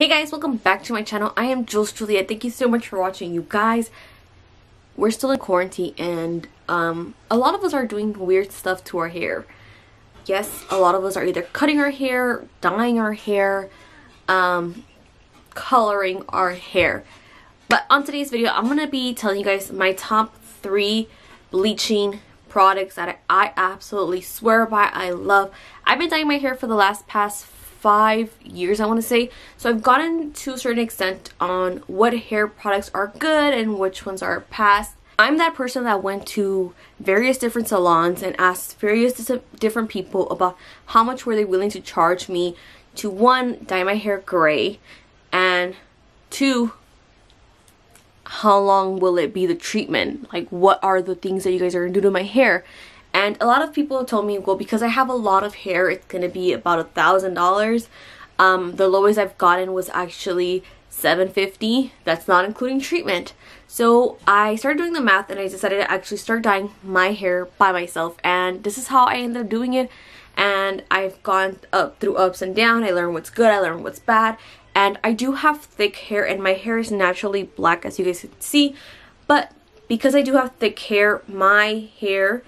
Hey guys, welcome back to my channel. I am Jewels Julliet. Thank you so much for watching. You guys, we're still in quarantine and um, a lot of us are doing weird stuff to our hair. Yes, a lot of us are either cutting our hair, dyeing our hair, um, coloring our hair. But on today's video, I'm going to be telling you guys my top three bleaching products that I absolutely swear by, I love. I've been dyeing my hair for the last past five years I want to say. So I've gotten to a certain extent on what hair products are good and which ones are past. I'm that person that went to various different salons and asked various different people about how much were they willing to charge me to one dye my hair gray and two how long will it be the treatment? Like what are the things that you guys are gonna do to my hair and a lot of people have told me, well, because I have a lot of hair, it's going to be about a thousand dollars. Um, the lowest I've gotten was actually 750 that's not including treatment. So I started doing the math and I decided to actually start dyeing my hair by myself. And this is how I ended up doing it. And I've gone up through ups and down. I learned what's good I learned what's bad. And I do have thick hair and my hair is naturally black as you guys can see. But because I do have thick hair my hair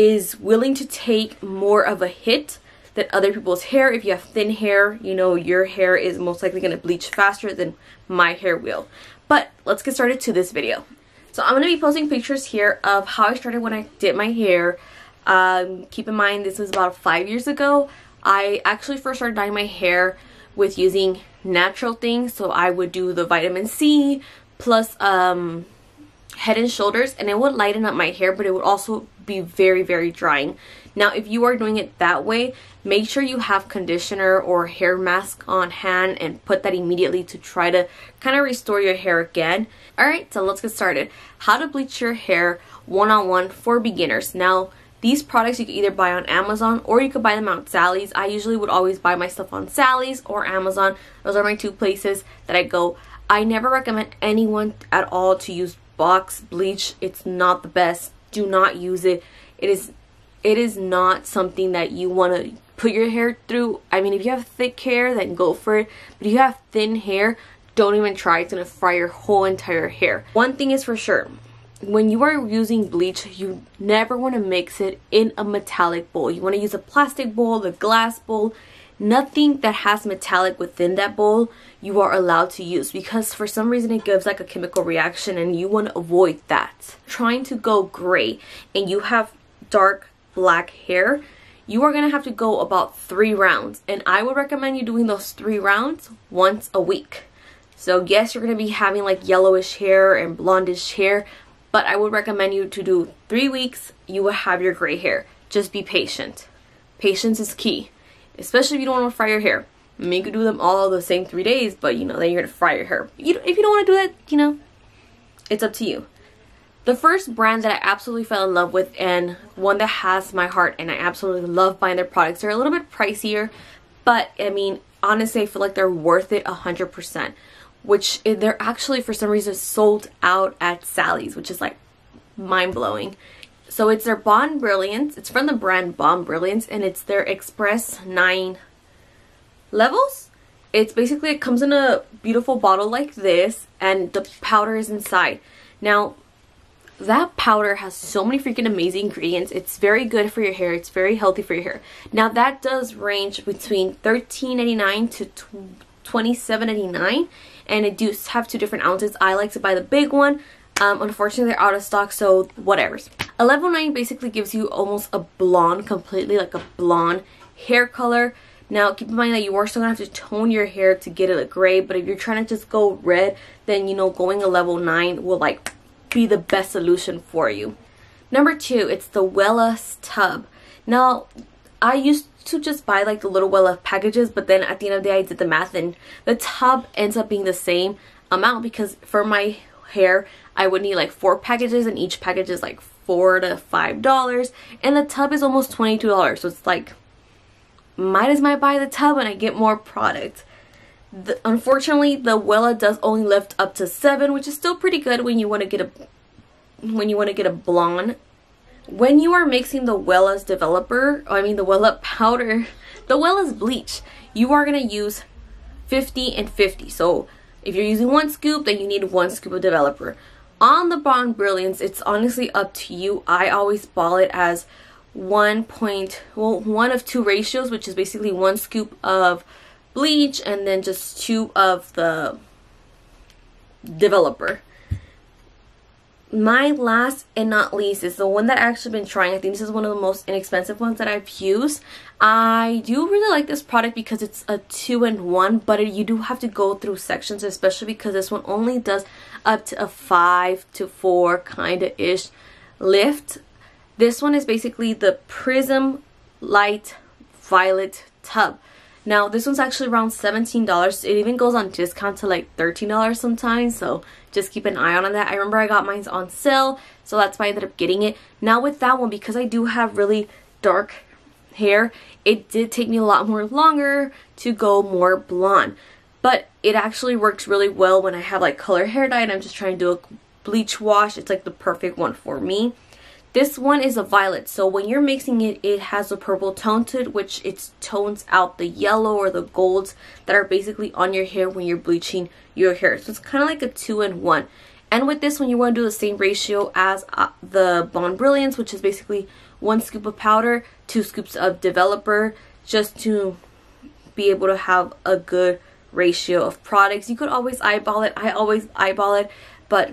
is willing to take more of a hit than other people's hair. If you have thin hair, you know, your hair is most likely going to bleach faster than my hair will. But let's get started to this video. So I'm going to be posting pictures here of how I started when I did my hair. Um, keep in mind this was about five years ago. I actually first started dyeing my hair with using natural things. So I would do the vitamin C plus um, head and shoulders and it would lighten up my hair but it would also be very very drying now if you are doing it that way make sure you have conditioner or hair mask on hand and put that immediately to try to kind of restore your hair again alright so let's get started how to bleach your hair one-on-one -on -one for beginners now these products you can either buy on Amazon or you could buy them on Sally's. I usually would always buy my stuff on Sally's or Amazon. Those are my two places that I go. I never recommend anyone at all to use box bleach. It's not the best. Do not use it. It is it is not something that you want to put your hair through. I mean if you have thick hair then go for it. But if you have thin hair don't even try. It's gonna fry your whole entire hair. One thing is for sure. When you are using bleach you never want to mix it in a metallic bowl. You want to use a plastic bowl a glass bowl nothing that has metallic within that bowl you are allowed to use because for some reason it gives like a chemical reaction and you want to avoid that. Trying to go gray and you have dark black hair, you are going to have to go about three rounds and I would recommend you doing those three rounds once a week. So yes, you're going to be having like yellowish hair and blondish hair, but I would recommend you to do three weeks, you will have your gray hair. Just be patient. Patience is key especially if you don't want to fry your hair. I mean, you could do them all the same three days, but you know, then you're gonna fry your hair. You, if you don't want to do that, you know, it's up to you. The first brand that I absolutely fell in love with and one that has my heart and I absolutely love buying their products. They're a little bit pricier, but I mean, honestly, I feel like they're worth it 100%. Which they're actually, for some reason, sold out at Sally's, which is like mind-blowing. So it's their Bond Brilliance. It's from the brand Bond Brilliance and it's their Express 9 levels. It's basically, it comes in a beautiful bottle like this and the powder is inside. Now, that powder has so many freaking amazing ingredients. It's very good for your hair. It's very healthy for your hair. Now, that does range between $13.99 to $27.99 and it does have two different ounces. I like to buy the big one. Um, unfortunately, they're out of stock, so whatever's. A level 9 basically gives you almost a blonde, completely like a blonde hair color. Now, keep in mind that you are still going to have to tone your hair to get it a gray, but if you're trying to just go red, then, you know, going a level 9 will, like, be the best solution for you. Number two, it's the Wella's tub. Now, I used to just buy, like, the little Wella packages, but then at the end of the day, I did the math, and the tub ends up being the same amount because for my hair, I would need, like, four packages, and each package is, like, four to five dollars. And the tub is almost 22 dollars so it's like might as well buy the tub and I get more product. The, unfortunately the Wella does only lift up to seven which is still pretty good when you want to get a when you want to get a blonde. When you are mixing the Wella's developer I mean the Wella powder the Wella's bleach you are going to use 50 and 50. So if you're using one scoop, then you need one scoop of developer. On the Bond Brilliance, it's honestly up to you. I always ball it as one point, well, one of two ratios, which is basically one scoop of bleach and then just two of the developer my last and not least is the one that I've actually been trying. I think this is one of the most inexpensive ones that I've used. I do really like this product because it's a two-in-one, but you do have to go through sections, especially because this one only does up to a five to four kind of ish lift. This one is basically the Prism Light Violet Tub. Now, this one's actually around $17. It even goes on discount to like $13 sometimes, so just keep an eye on that. I remember I got mine on sale, so that's why I ended up getting it. Now with that one, because I do have really dark hair, it did take me a lot more longer to go more blonde. But it actually works really well when I have like color hair dye and I'm just trying to do a bleach wash. It's like the perfect one for me. This one is a violet, so when you're mixing it, it has a purple tone to it, which it tones out the yellow or the golds that are basically on your hair when you're bleaching your hair. So it's kind of like a two-in-one. And with this one, you want to do the same ratio as uh, the Bond Brilliance, which is basically one scoop of powder, two scoops of developer, just to be able to have a good ratio of products. You could always eyeball it. I always eyeball it, but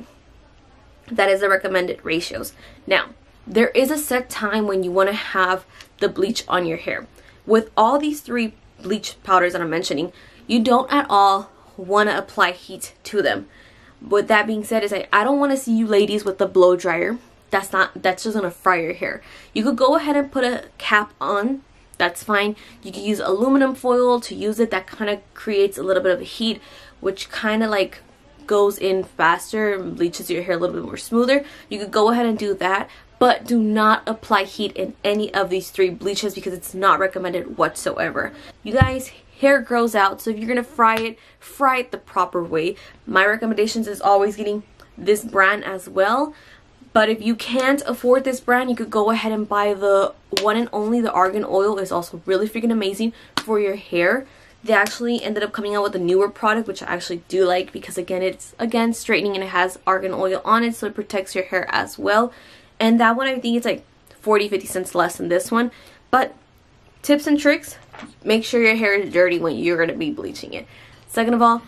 that is the recommended ratios. Now, there is a set time when you want to have the bleach on your hair. With all these three bleach powders that I'm mentioning, you don't at all want to apply heat to them. With that being said, is I, I don't want to see you ladies with the blow dryer. That's not that's just gonna fry your hair. You could go ahead and put a cap on. That's fine. You can use aluminum foil to use it. That kind of creates a little bit of heat, which kind of like goes in faster and bleaches your hair a little bit more smoother. You could go ahead and do that but do not apply heat in any of these three bleaches because it's not recommended whatsoever. You guys, hair grows out, so if you're gonna fry it, fry it the proper way. My recommendations is always getting this brand as well. But if you can't afford this brand, you could go ahead and buy the one and only. The Argan Oil is also really freaking amazing for your hair. They actually ended up coming out with a newer product, which I actually do like because again, it's again straightening and it has Argan Oil on it, so it protects your hair as well. And that one I think it's like 40 50 cents less than this one. But tips and tricks, make sure your hair is dirty when you're going to be bleaching it. Second of all,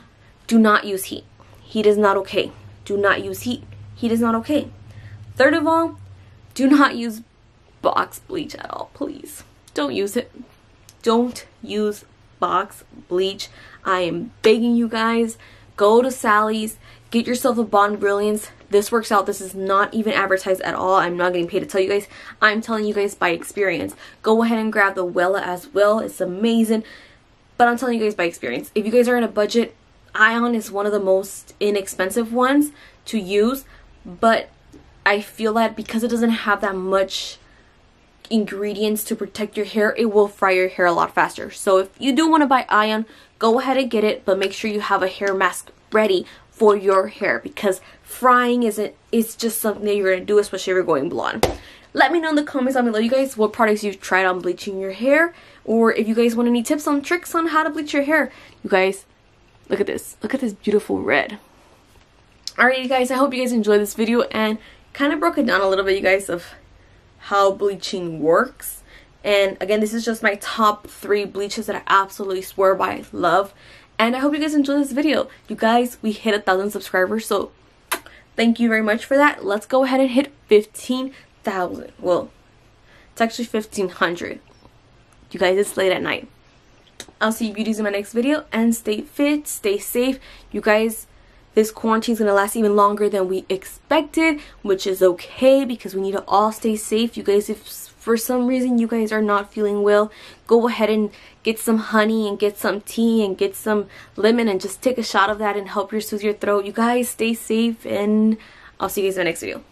do not use heat. Heat is not okay. Do not use heat. Heat is not okay. Third of all, do not use box bleach at all, please. Don't use it. Don't use box bleach. I am begging you guys, go to Sally's, get yourself a Bond Brilliance, this works out. This is not even advertised at all. I'm not getting paid to tell you guys. I'm telling you guys by experience. Go ahead and grab the Wella as well. It's amazing. But I'm telling you guys by experience. If you guys are in a budget, Ion is one of the most inexpensive ones to use. But I feel that because it doesn't have that much ingredients to protect your hair, it will fry your hair a lot faster. So if you do want to buy Ion, go ahead and get it, but make sure you have a hair mask ready for your hair because frying isn't it's just something that you're gonna do especially if you're going blonde. Let me know in the comments down below you guys what products you've tried on bleaching your hair or if you guys want any tips on tricks on how to bleach your hair. You guys look at this. Look at this beautiful red. Alright you guys i hope you guys enjoyed this video and kind of broke it down a little bit you guys of how bleaching works. And again this is just my top three bleaches that i absolutely swear by love and I hope you guys enjoyed this video. You guys, we hit a thousand subscribers, so thank you very much for that. Let's go ahead and hit 15,000. Well, it's actually 1,500. You guys, it's late at night. I'll see you beauties in my next video and stay fit, stay safe. You guys, this quarantine is going to last even longer than we expected, which is okay because we need to all stay safe. You guys, if for some reason you guys are not feeling well, go ahead and get some honey and get some tea and get some lemon and just take a shot of that and help your soothe your throat. You guys stay safe and I'll see you guys in my next video.